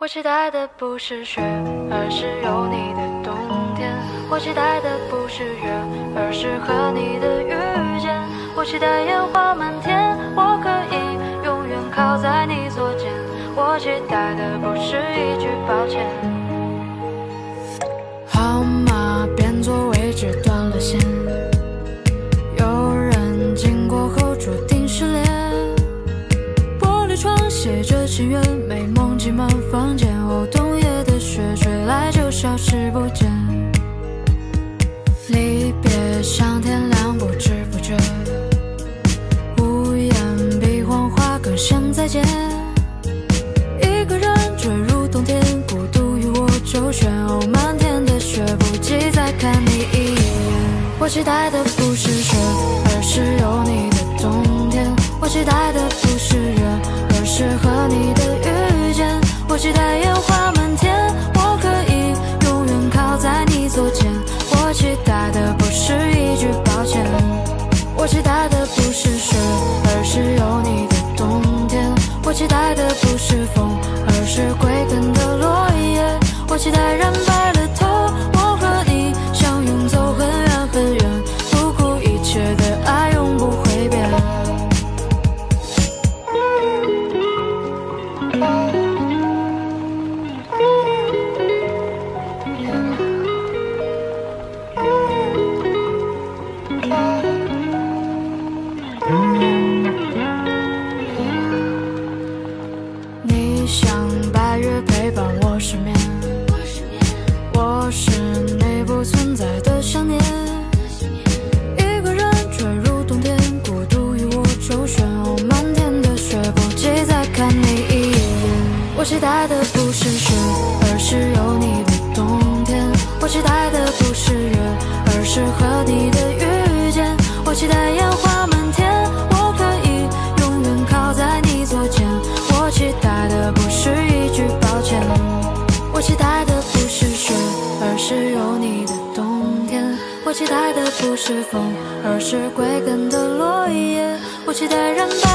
我期待的不是雪，而是有你的冬天。我期待的不是月，而是和你的遇见。我期待烟花满天，我可以永远靠在你左肩。我期待的不是一句抱歉。号码变作位置断了线，有人经过后注定失联。玻璃窗写着情缘，梦挤满房间。哦，冬夜的雪吹来就消失不见。离别像天亮，不知不觉，屋檐比黄花更像再见。一个人坠入冬天，孤独与我周旋。哦，漫天的雪，不及再看你一眼。我期待的不是雪，而是有你的冬天。我期待的期待的不是雪，而是有你的冬天。我期待的不是风，像白月陪伴我失眠，我是你不存在的想念。一个人坠入冬天，孤独与我周旋。哦，漫天的雪，不及再看你一眼。我期待的不是雪，而是有你的冬天。我期待的不是月，而是和你的你的冬天。我期待的不是风，而是归根的落叶。我期待染白